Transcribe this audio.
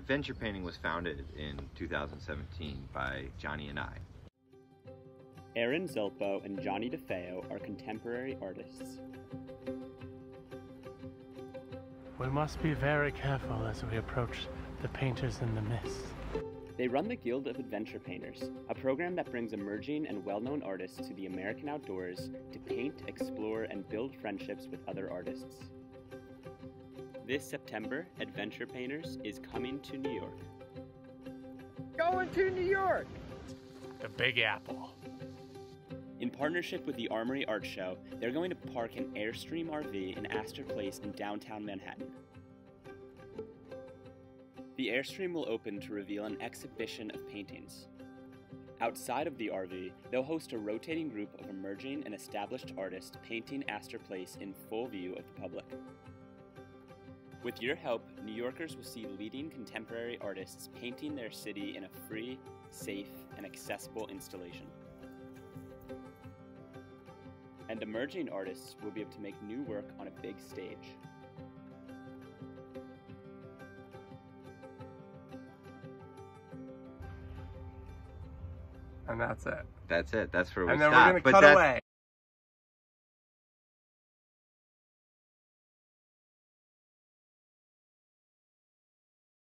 Adventure Painting was founded in 2017 by Johnny and I. Aaron Zulpo and Johnny DeFeo are contemporary artists. We must be very careful as we approach the painters in the mist. They run the Guild of Adventure Painters, a program that brings emerging and well known artists to the American outdoors to paint, explore, and build friendships with other artists. This September, Adventure Painters is coming to New York. Going to New York! The Big Apple. In partnership with the Armory Art Show, they're going to park an Airstream RV in Astor Place in downtown Manhattan. The Airstream will open to reveal an exhibition of paintings. Outside of the RV, they'll host a rotating group of emerging and established artists painting Astor Place in full view of the public. With your help, New Yorkers will see leading contemporary artists painting their city in a free, safe, and accessible installation. And emerging artists will be able to make new work on a big stage. And that's it. That's it. That's where we And then stop. we're gonna But cut that's- away.